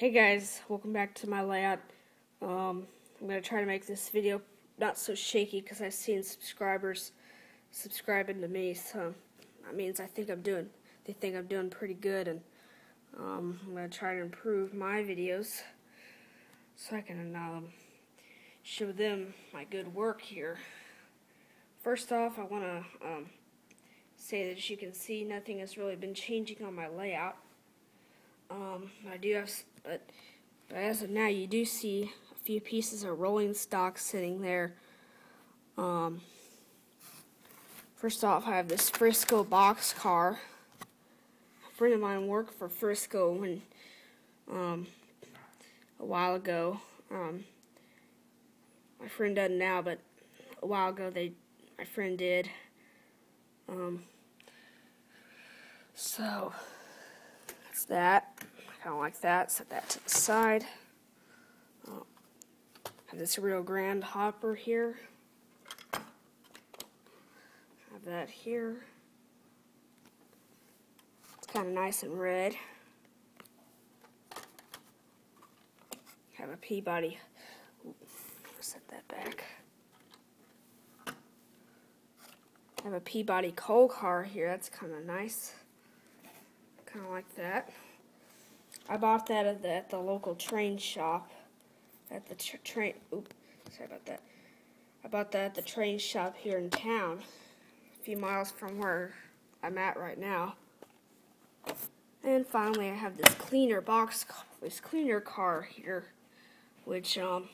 Hey guys, welcome back to my layout. Um, I'm going to try to make this video not so shaky because I've seen subscribers subscribing to me, so that means I think I'm doing, they think I'm doing pretty good, and um, I'm going to try to improve my videos so I can um, show them my good work here. First off, I want to um, say that as you can see, nothing has really been changing on my layout. Um, I do have, but, but as of now, you do see a few pieces of rolling stock sitting there. Um, first off, I have this Frisco box car. A friend of mine worked for Frisco when, um, a while ago. Um, my friend doesn't now, but a while ago they, my friend did. Um, so that kind of like that. Set that to the side. Oh, have this Rio Grande hopper here. Have that here. It's kind of nice and red. Have a Peabody. Ooh, set that back. Have a Peabody coal car here. That's kind of nice. Kind of like that. I bought that at the, at the local train shop. At the tra train, oop, sorry about that. I bought that at the train shop here in town, a few miles from where I'm at right now. And finally, I have this cleaner box, this cleaner car here, which, um,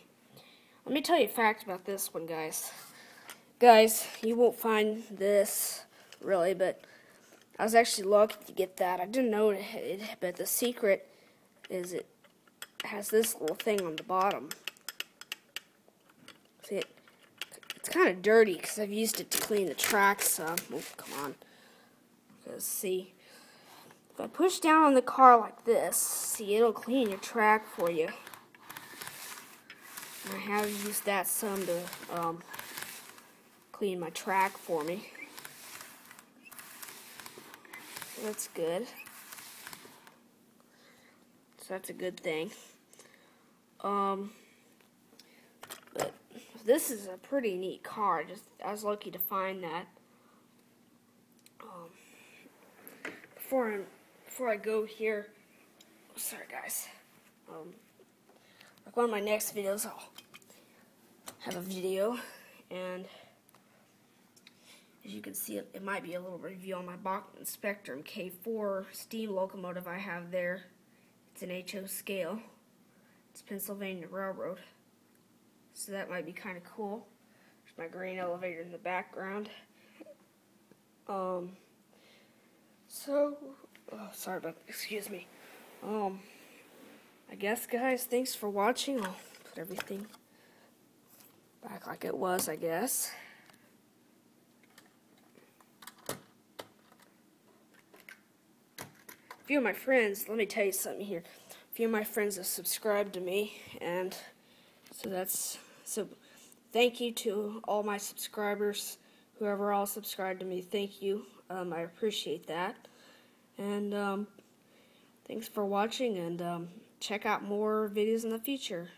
let me tell you a fact about this one, guys. Guys, you won't find this, really, but I was actually lucky to get that. I didn't know it, but the secret is it has this little thing on the bottom. See it? It's kind of dirty because I've used it to clean the tracks. Oh, come on. Let's see, if I push down on the car like this, see, it'll clean your track for you. I have used that some to um, clean my track for me. That's good. So that's a good thing. Um, but this is a pretty neat car. Just I was lucky to find that. Um, before I before I go here, sorry guys. Um, like one of my next videos, I'll have a video, and as you can see, it, it might be a little review on my Bachmann Spectrum K4 steam locomotive I have there. It's an HO scale. It's Pennsylvania Railroad. So that might be kind of cool. There's my grain elevator in the background. Um, so, oh, sorry about, excuse me. Um, I guess, guys, thanks for watching. I'll put everything back like it was, I guess. Few of my friends, let me tell you something here. A few of my friends have subscribed to me, and so that's, so thank you to all my subscribers, whoever all subscribed to me, thank you. Um, I appreciate that. And um, thanks for watching, and um, check out more videos in the future.